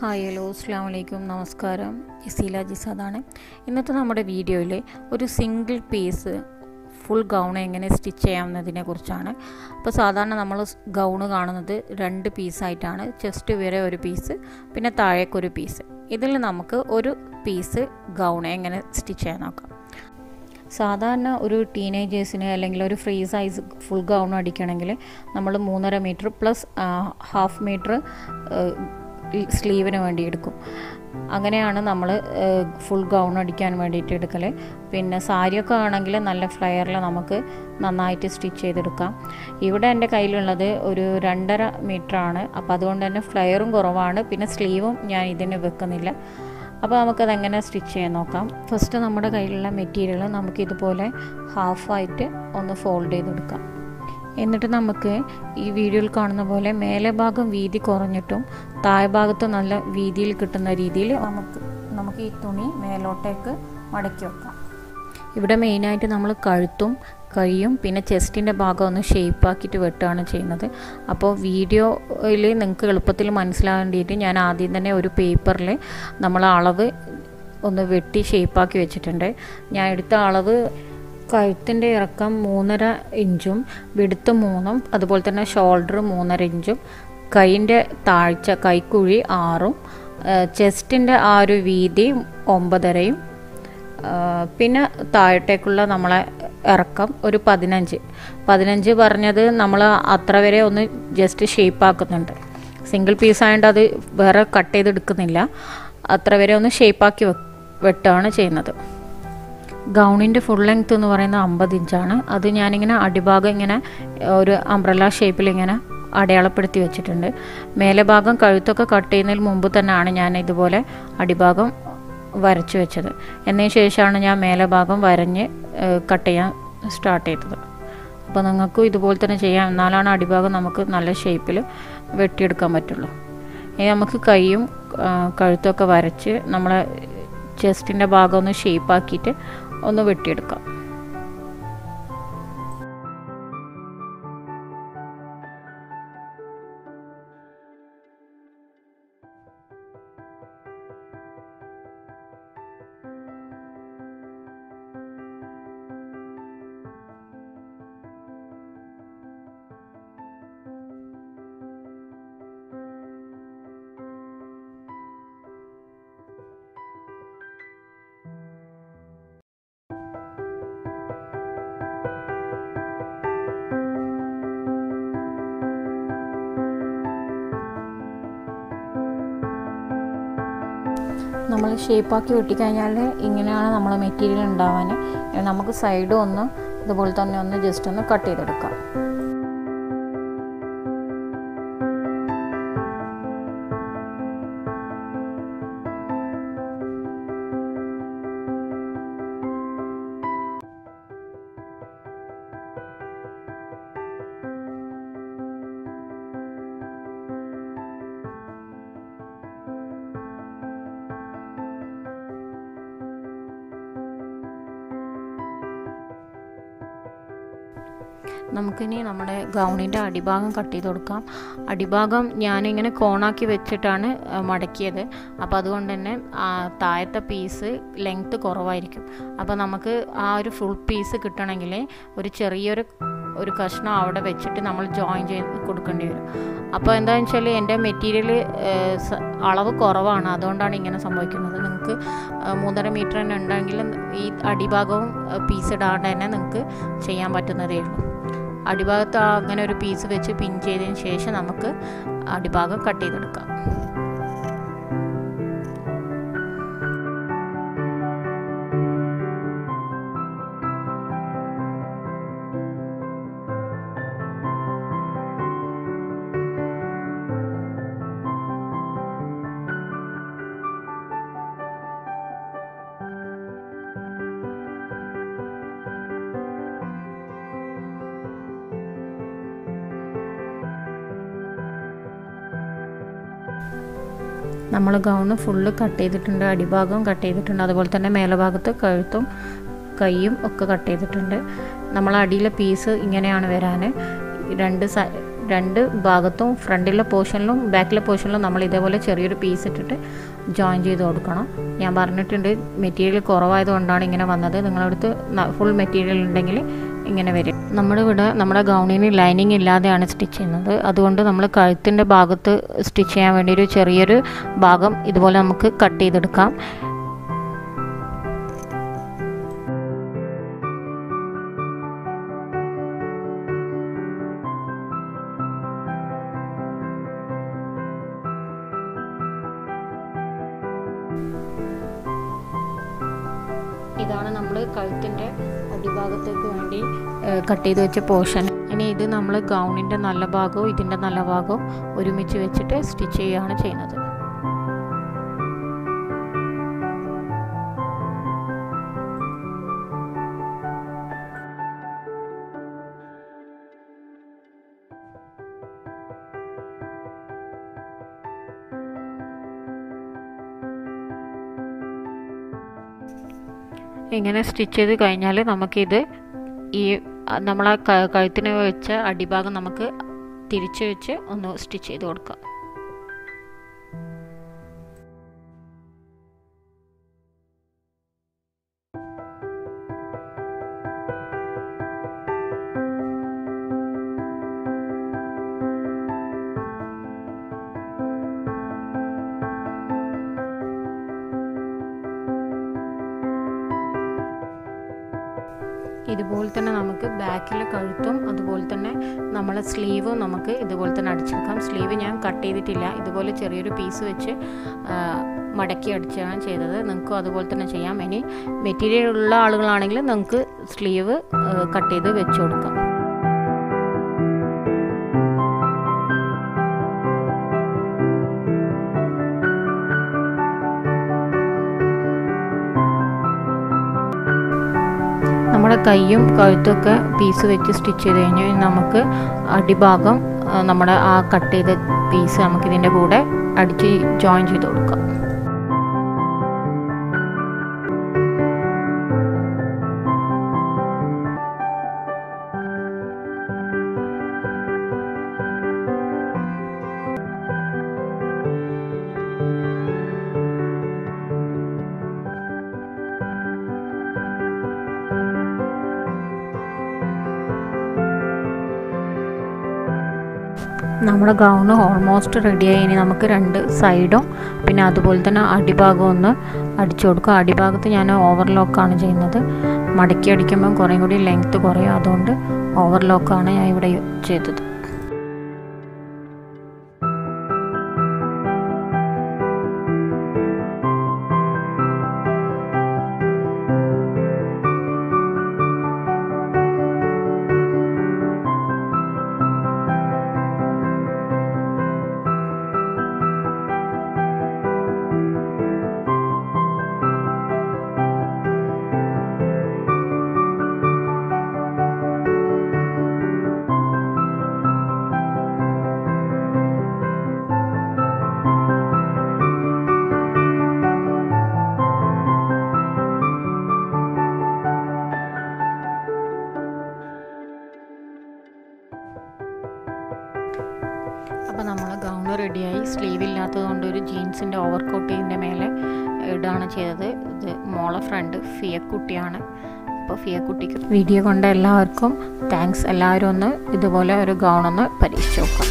Hi hello അസ്സാം വലൈക്കും നമസ്കാരം. ഇസീല ജിസാദാണ്. ഇന്നത്തെ നമ്മുടെ വീഡിയോയിൽ ഒരു സിംഗിൾ പീസ് ഫുൾ ഗൗൺ എങ്ങനെ സ്റ്റിച്ച് ചെയ്യാവുന്നതിനെ കുറിച്ചാണ്. അപ്പോൾ സാധാരണ നമ്മൾ ഗൗൺ കാണുന്നത് രണ്ട് പീസായിട്ടാണ് ചെസ്റ്റ് വരെ ഒരു പീസ് പിന്നെ താഴേക്കൊരു പീസ് ഇതിൽ നമുക്ക് ഒരു പീസ് ഗൗൺ എങ്ങനെ സ്റ്റിച്ച് ചെയ്യാൻ നോക്കാം. സാധാരണ ഒരു ടീനേജേഴ്സിന് അല്ലെങ്കിൽ ഒരു ഫ്രീ സൈസ് ഫുൾ ഗൗൺ അടിക്കണമെങ്കിൽ നമ്മൾ മൂന്നര മീറ്റർ പ്ലസ് ഹാഫ് മീറ്റർ സ്ലീവിന് വേണ്ടി എടുക്കും. അങ്ങനെയാണ് നമ്മൾ ഫുൾ ഗൗൺ അടിക്കാൻ വേണ്ടിയിട്ട് എടുക്കൽ പിന്നെ സാരിയൊക്കെ ആണെങ്കിൽ നല്ല ഫ്ലയറിൽ നമുക്ക് നന്നായിട്ട് സ്റ്റിച്ച് ചെയ്തെടുക്കാം. ഇവിടെ എന്റെ കയ്യിലുള്ളത് ഒരു രണ്ടര മീറ്ററാണ്. അപ്പോൾ അതുകൊണ്ട് തന്നെ ഫ്ലയറും കുറവാണ്. പിന്നെ സ്ലീവും ഞാൻ ഇതിന് വെക്കുന്നില്ല. അപ്പോൾ നമുക്കത് എങ്ങനെ സ്റ്റിച്ച് ചെയ്യാൻ നോക്കാം. ഫസ്റ്റ് നമ്മുടെ കയ്യിലുള്ള മെറ്റീരിയൽ നമുക്കിതുപോലെ ഹാഫായിട്ട് ഒന്ന് ഫോൾഡ് ചെയ്തെടുക്കാം. എന്നിട്ട് നമുക്ക് ഈ വീഡിയോയിൽ കാണുന്ന പോലെ മേലെ ഭാഗം വീതി കുറഞ്ഞിട്ടും താഴ്ഭാഗത്ത് നല്ല വീതിയിൽ കിട്ടുന്ന രീതിയിൽ നമുക്ക് നമുക്ക് ഈ തുണി മേലോട്ടേക്ക് മടക്കി വെക്കാം. ഇവിടെ മെയിനായിട്ട് നമ്മൾ കഴുത്തും കൈയും പിന്നെ ചെസ്റ്റിന്റെ ഭാഗം ഒന്ന് ഷേപ്പാക്കിയിട്ട് വെട്ടുകയാണ് ചെയ്യുന്നത്. അപ്പോൾ വീഡിയോയിൽ നിങ്ങൾക്ക് എളുപ്പത്തിൽ മനസ്സിലാകാൻ വേണ്ടിയിട്ട് ഞാൻ ആദ്യം തന്നെ ഒരു പേപ്പറിൽ നമ്മൾ അളവ് ഒന്ന് വെട്ടി ഷേപ്പാക്കി വെച്ചിട്ടുണ്ട്. ഞാൻ എടുത്ത അളവ് കഴുത്തിന്റെ ഇറക്കം മൂന്നര ഇഞ്ചും വിടുത്ത് മൂന്നും അതുപോലെ തന്നെ ഷോൾഡർ മൂന്നര ഇഞ്ചും കൈയിന്റെ താഴ്ച കൈക്കുഴി ആറും ചെസ്റ്റിന്റെ ആ ഒരു വീതി ഒമ്പതരയും പിന്നെ താഴത്തേക്കുള്ള നമ്മളെ ഇറക്കം ഒരു പതിനഞ്ച്. പതിനഞ്ച് പറഞ്ഞത് നമ്മൾ അത്ര വരെ ഒന്ന് ജസ്റ്റ് ഷേപ്പാക്കുന്നുണ്ട് സിംഗിൾ പീസ് ആയതുകൊണ്ട് അത് വേറെ കട്ട് ചെയ്തെടുക്കുന്നില്ല. അത്ര വരെ ഒന്ന് ഷേപ്പാക്കി വെട്ടാണ് ചെയ്യുന്നത്. ഗൗണിന്റെ ഫുൾ ലെങ്ത് എന്ന് പറയുന്നത് അമ്പത് ഇഞ്ചാണ് അത് ഞാനിങ്ങനെ അടിഭാഗം ഇങ്ങനെ ഒരു അംബ്രല ഷേപ്പിൽ ഇങ്ങനെ അടയാളപ്പെടുത്തി വെച്ചിട്ടുണ്ട്. മേലെ ഭാഗം കഴുത്തൊക്കെ കട്ട് ചെയ്യുന്നതിന് മുമ്പ് തന്നെയാണ് ഞാൻ ഇതുപോലെ അടിഭാഗം വരച്ചു വെച്ചത്. എന്നതിന് ശേഷമാണ് ഞാൻ മേലെ ഭാഗം വരഞ്ഞ് കട്ട് ചെയ്യാൻ സ്റ്റാർട്ട് ചെയ്തത്. അപ്പോൾ നിങ്ങൾക്കും ഇതുപോലെ തന്നെ ചെയ്യാം. എന്നാലാണ് അടിഭാഗം നമുക്ക് നല്ല ഷേപ്പിൽ വെട്ടിയെടുക്കാൻ പറ്റുള്ളൂ. ഇനി നമുക്ക് കൈയും കഴുത്തൊക്കെ വരച്ച് നമ്മളെ ചെസ്റ്റിന്റെ ഭാഗം ഒന്ന് ഷേപ്പാക്കിയിട്ട് ഒന്ന് വെട്ടിയെടുക്കാം. നമ്മൾ ഷേപ്പാക്കി വെട്ടിക്കഴിഞ്ഞാൽ ഇങ്ങനെയാണ് നമ്മൾ മെറ്റീരിയൽ ഉണ്ടാവാൻ നമുക്ക് സൈഡും ഒന്ന് ഇതുപോലെ തന്നെ ഒന്ന് ജസ്റ്റ് ഒന്ന് കട്ട് ചെയ്തെടുക്കാം. നമുക്കിനി നമ്മുടെ ഗൗണിന്റെ അടിഭാഗം കട്ട് ചെയ്ത് കൊടുക്കാം. അടിഭാഗം ഞാനിങ്ങനെ കോണാക്കി വെച്ചിട്ടാണ് മടക്കിയത്. അപ്പോൾ അതുകൊണ്ട് തന്നെ താഴത്തെ പീസ് ലെങ്ത്ത് കുറവായിരിക്കും. അപ്പോൾ നമുക്ക് ആ ഒരു ഫുൾ പീസ് കിട്ടണമെങ്കിൽ ഒരു ചെറിയൊരു ഒരു കഷ്ണം അവിടെ വെച്ചിട്ട് നമ്മൾ ജോയിൻ ചെയ്ത് കൊടുക്കേണ്ടി വരും. അപ്പോൾ എന്താണെന്ന് വെച്ചാൽ എന്റെ മെറ്റീരിയൽ അളവ് കുറവാണ്. അതുകൊണ്ടാണ് ഇങ്ങനെ സംഭവിക്കുന്നത്. നിങ്ങൾക്ക് മൂന്നര മീറ്റർ തന്നെ ഉണ്ടെങ്കിൽ ഈ അടിഭാഗവും പീസ് ഇടാണ്ട് തന്നെ നിങ്ങൾക്ക് ചെയ്യാൻ പറ്റുന്നതേ ഉള്ളൂ. അടിഭാഗത്ത് അങ്ങനെ ഒരു പീസ് വെച്ച് പിൻ ചെയ്തതിന് ശേഷം നമുക്ക് അടിഭാഗം കട്ട് ചെയ്തെടുക്കാം. നമ്മൾ ഗൗണ് ഫുള്ള് കട്ട് ചെയ്തിട്ടുണ്ട് അടിഭാഗം കട്ട് ചെയ്തിട്ടുണ്ട് അതുപോലെ തന്നെ മേലഭാഗത്ത് കഴുത്തും കൈയും ഒക്കെ കട്ട് ചെയ്തിട്ടുണ്ട്. നമ്മൾ അടിയിലെ പീസ് ഇങ്ങനെയാണ് വരാൻ രണ്ട് രണ്ട് ഭാഗത്തും ഫ്രണ്ടിലെ പോർഷനിലും ബാക്കിലെ പോർഷനിലും നമ്മൾ ഇതേപോലെ ചെറിയൊരു പീസ് ഇട്ടിട്ട് ജോയിൻ ചെയ്ത് കൊടുക്കണം. ഞാൻ പറഞ്ഞിട്ടുണ്ട് മെറ്റീരിയൽ കുറവായതുകൊണ്ടാണ് ഇങ്ങനെ വന്നത്. നിങ്ങളടുത്ത് ഫുൾ മെറ്റീരിയൽ ഉണ്ടെങ്കിൽ ഇങ്ങനെ വരും. നമ്മുടെ ഇവിടെ നമ്മുടെ ഗൗണിന് ലൈനിങ് ഇല്ലാതെയാണ് സ്റ്റിച്ച് ചെയ്യുന്നത്. അതുകൊണ്ട് നമ്മൾ കഴുത്തിന്റെ ഭാഗത്ത് സ്റ്റിച്ച് ചെയ്യാൻ വേണ്ടി ഒരു ചെറിയൊരു ഭാഗം ഇതുപോലെ നമുക്ക് കട്ട് ചെയ്തെടുക്കാം. ഇതാണ് നമ്മൾ കഴുത്തിന്റെ അടിഭാഗത്തേക്ക് വേണ്ടി കട്ട് ചെയ്ത് വെച്ച പോർഷൻ. ഇനി ഇത് നമ്മൾ ഗൗണിന്റെ നല്ല ഭാഗവും ഇതിന്റെ നല്ല ഭാഗവും ഒരുമിച്ച് വെച്ചിട്ട് സ്റ്റിച്ച് ചെയ്യുകയാണ് ചെയ്യുന്നത്. ഇങ്ങനെ സ്റ്റിച്ച് ചെയ്ത് കഴിഞ്ഞാൽ നമുക്കിത് ഈ നമ്മളാ കഴുത്തിന് വെച്ച അടിഭാഗം നമുക്ക് തിരിച്ചു വെച്ച് ഒന്ന് സ്റ്റിച്ച് ചെയ്ത് കൊടുക്കാം. ഇതുപോലെ തന്നെ നമുക്ക് ബാക്കിലെ കഴുത്തും അതുപോലെ തന്നെ നമ്മളെ സ്ലീവും നമുക്ക് ഇതുപോലെ തന്നെ അടിച്ചെടുക്കാം. സ്ലീവ് ഞാൻ കട്ട് ചെയ്തിട്ടില്ല. ഇതുപോലെ ചെറിയൊരു പീസ് വെച്ച് മടക്കി അടിച്ചാണ് ചെയ്തത്. നിങ്ങൾക്കും അതുപോലെ തന്നെ ചെയ്യാം. ഇനി മെറ്റീരിയൽ ഉള്ള ആളുകളാണെങ്കിൽ നിങ്ങൾക്ക് സ്ലീവ് കട്ട് ചെയ്ത് വെച്ച് കൊടുക്കാം. നമ്മുടെ കൈയും കഴുത്തൊക്കെ പീസ് വെച്ച് സ്റ്റിച്ച് ചെയ്ത് കഴിഞ്ഞ് നമുക്ക് അടിഭാഗം നമ്മുടെ ആ കട്ട് ചെയ്ത പീസ് നമുക്കിതിന്റെ കൂടെ അടിച്ച് ജോയിൻ ചെയ്ത് കൊടുക്കാം. നമ്മുടെ ഗൗൺ ഓൾമോസ്റ്റ് റെഡിയായി ഇനി നമുക്ക് രണ്ട് സൈഡും പിന്നെ അതുപോലെ തന്നെ അടിഭാഗം ഒന്ന് അടിച്ചു കൊടുക്കുക അടിഭാഗത്ത് ഞാൻ ഓവർലോക്കാണ് ചെയ്യുന്നത്. മടക്കി അടിക്കുമ്പോൾ കുറേ കൂടി ലെങ്ത്ത് കുറയും. അതുകൊണ്ട് ഓവർലോക്കാണ് ഞാൻ ഇവിടെ ചെയ്തത്. ചെയ്തത്. ഇത് മോളെ ഫ്രണ്ട് ഫിയക്കുട്ടിയാണ്. അപ്പോൾ ഫിയക്കുട്ടിക്ക് വീഡിയോ കൊണ്ട് എല്ലാവർക്കും താങ്ക്സ് എല്ലാവരും ഒന്ന് ഇതുപോലെ ഒരു ഗൗണൊന്ന് പരീക്ഷിച്ച് നോക്കാം.